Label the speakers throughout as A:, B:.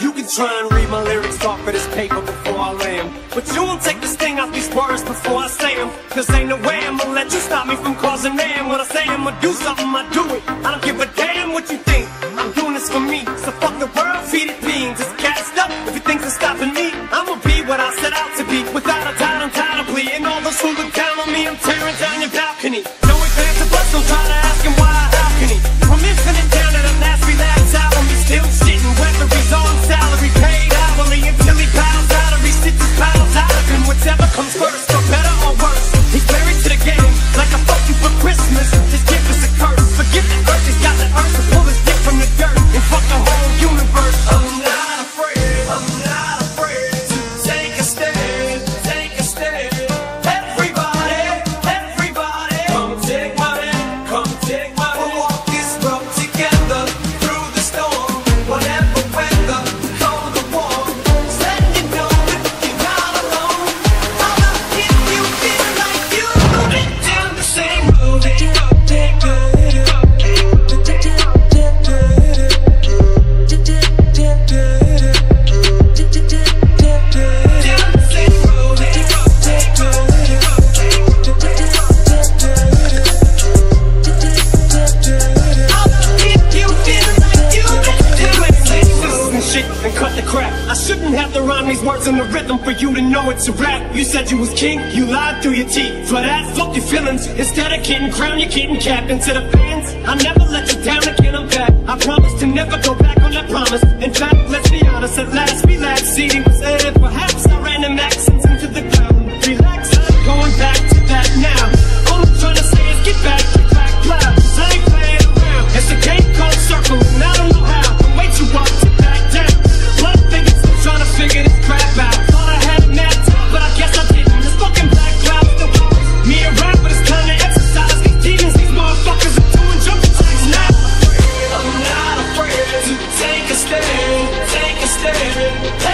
A: You can try and read my lyrics off of this paper before I lay 'em. But you won't take this thing out these words before I say 'em. Cause ain't no way I'ma let you stop me from causing man. When I say I'ma do something, I do it. I don't give a damn what you think. I'm doing this for me. So fuck the world, feed it beans. It's gassed up. If you think it's stopping me, I'ma be what I set out to be. Without a doubt, undoubtedly. And all those who look to rhyme these words in the rhythm for you to know it's a rap. You said you was king, you lied through your teeth. For that, fuck your feelings. Instead of getting crowned, you're getting capped. And to the fans, I never let you down again, I'm back. I promise to never go back on that promise. In fact, let's be honest, at last Relapse. Seating was aired, take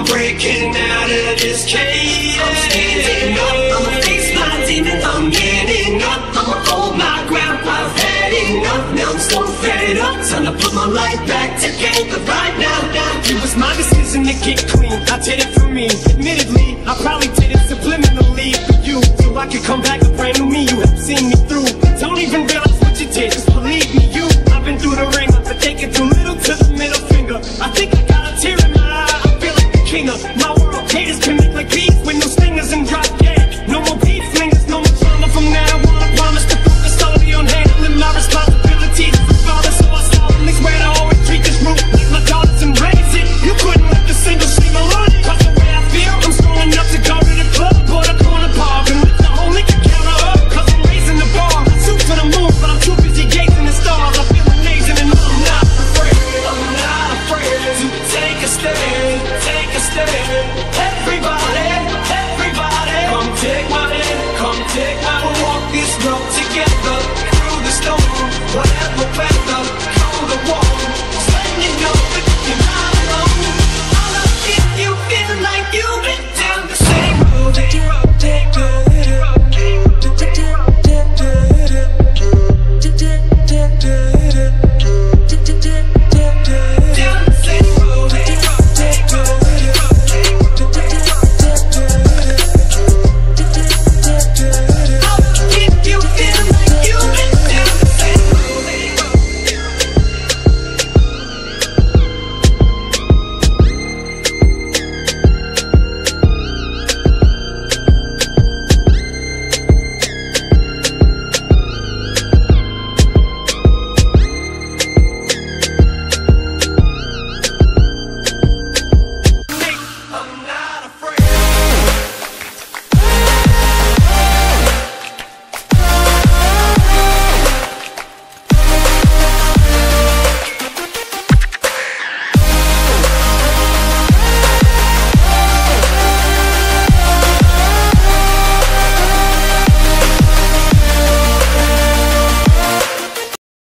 A: I'm breaking out of this cage. I'm standing up, I'ma face my demons, I'm getting up, I'ma hold my ground, I've had enough. Now I'm so fed up, time to put my life back together right now. now. It was my decision to get clean, I did it for me. Admittedly, I probably did it subliminally for you. So I could come back a brand new me, you have seen me through. Don't even realize.